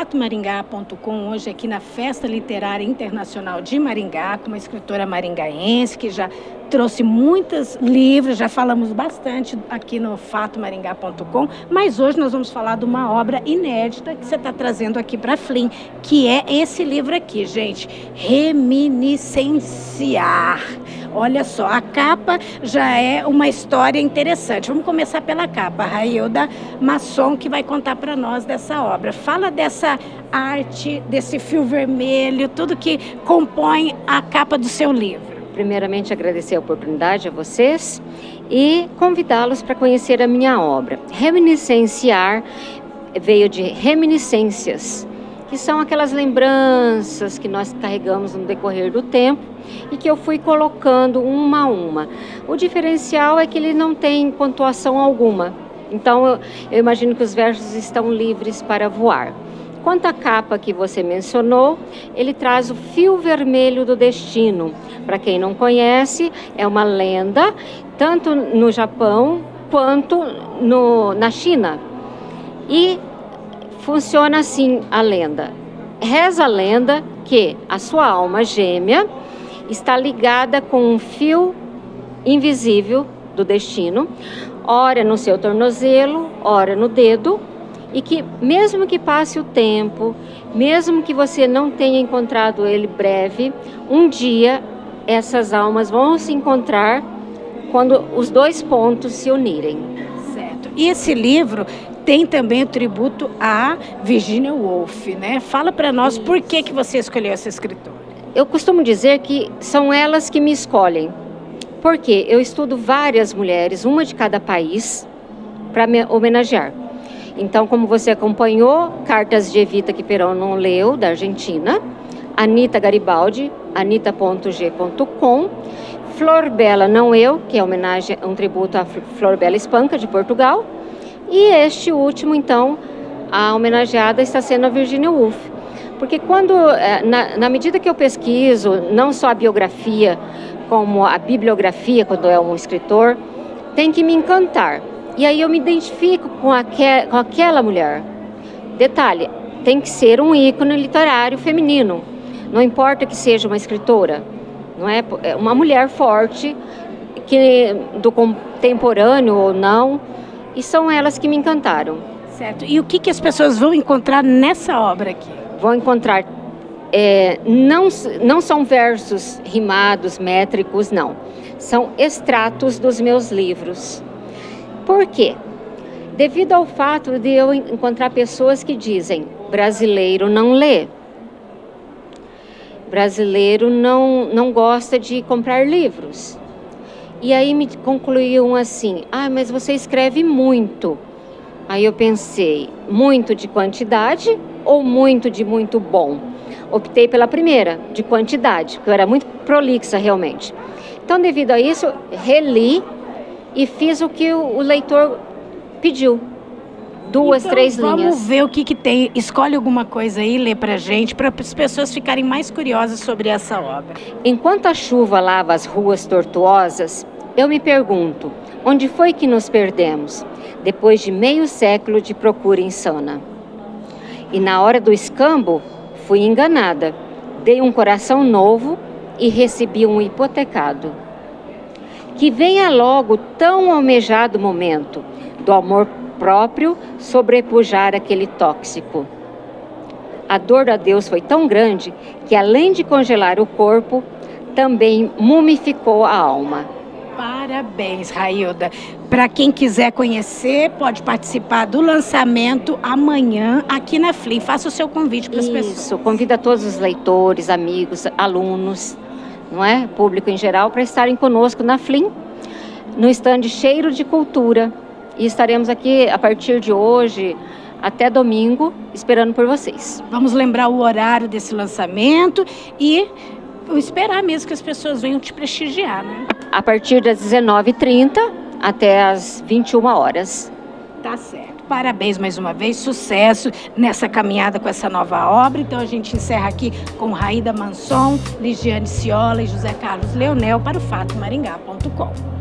fatomaringá.com, hoje aqui na Festa Literária Internacional de Maringá, com uma escritora maringaense que já trouxe muitos livros, já falamos bastante aqui no fatomaringá.com, mas hoje nós vamos falar de uma obra inédita que você está trazendo aqui para Flim, que é esse livro aqui, gente, Reminiscenciar. Olha só, a capa já é uma história interessante. Vamos começar pela capa. Railda Masson que vai contar para nós dessa obra. Fala dessa arte, desse fio vermelho, tudo que compõe a capa do seu livro. Primeiramente, agradecer a oportunidade a vocês e convidá-los para conhecer a minha obra. Reminiscenciar veio de reminiscências, que são aquelas lembranças que nós carregamos no decorrer do tempo e que eu fui colocando uma a uma. O diferencial é que ele não tem pontuação alguma. Então eu, eu imagino que os versos estão livres para voar. Quanto à capa que você mencionou, ele traz o fio vermelho do destino. Para quem não conhece, é uma lenda, tanto no Japão quanto no, na China. E funciona assim a lenda. Reza a lenda que a sua alma gêmea está ligada com um fio invisível do destino, ora no seu tornozelo, ora no dedo, e que mesmo que passe o tempo, mesmo que você não tenha encontrado ele breve, um dia essas almas vão se encontrar quando os dois pontos se unirem. Certo. E esse livro tem também o tributo a Virginia Woolf, né? Fala para nós por que que você escolheu essa escritora. Eu costumo dizer que são elas que me escolhem. Porque eu estudo várias mulheres, uma de cada país, para me homenagear. Então, como você acompanhou, Cartas de Evita que Perón não leu, da Argentina, Anita Garibaldi, anita.g.com, Flor Bela Não Eu, que é homenagem, um tributo a Flor Bela Espanca, de Portugal, e este último, então, a homenageada está sendo a Virginia Woolf. Porque quando, eh, na, na medida que eu pesquiso, não só a biografia, como a bibliografia, quando é um escritor, tem que me encantar. E aí eu me identifico com, aquel, com aquela mulher. Detalhe, tem que ser um ícone literário feminino. Não importa que seja uma escritora, não é? é uma mulher forte, que do contemporâneo ou não, e são elas que me encantaram. Certo. E o que, que as pessoas vão encontrar nessa obra aqui? vão encontrar é, não, não são versos rimados, métricos, não. São extratos dos meus livros. Por quê? Devido ao fato de eu encontrar pessoas que dizem brasileiro não lê. Brasileiro não, não gosta de comprar livros. E aí me concluíam assim: ah, mas você escreve muito. Aí eu pensei: muito de quantidade ou muito de muito bom? Optei pela primeira, de quantidade, porque eu era muito prolixa realmente. Então, devido a isso, reli e fiz o que o leitor pediu. Duas, então, três vamos linhas. Vamos ver o que, que tem. Escolhe alguma coisa aí, lê pra gente, para as pessoas ficarem mais curiosas sobre essa obra. Enquanto a chuva lava as ruas tortuosas, eu me pergunto: onde foi que nos perdemos? Depois de meio século de procura insana. E na hora do escambo, fui enganada. Dei um coração novo e recebi um hipotecado. Que venha logo tão almejado momento do amor próprio sobrepujar aquele tóxico. A dor a Deus foi tão grande que, além de congelar o corpo, também mumificou a alma. Parabéns, Railda. Para quem quiser conhecer, pode participar do lançamento amanhã aqui na FLI. Faça o seu convite para as pessoas. Isso, convida todos os leitores, amigos, alunos, não é? Público em geral, para estarem conosco na FLIM, no estande Cheiro de Cultura. E estaremos aqui a partir de hoje até domingo, esperando por vocês. Vamos lembrar o horário desse lançamento e esperar mesmo que as pessoas venham te prestigiar, né? A partir das 19h30 até as 21 horas. Tá certo. Parabéns mais uma vez, sucesso nessa caminhada com essa nova obra. Então a gente encerra aqui com Raída Manson, Ligiane Ciola e José Carlos Leonel para o fatomaringá.com.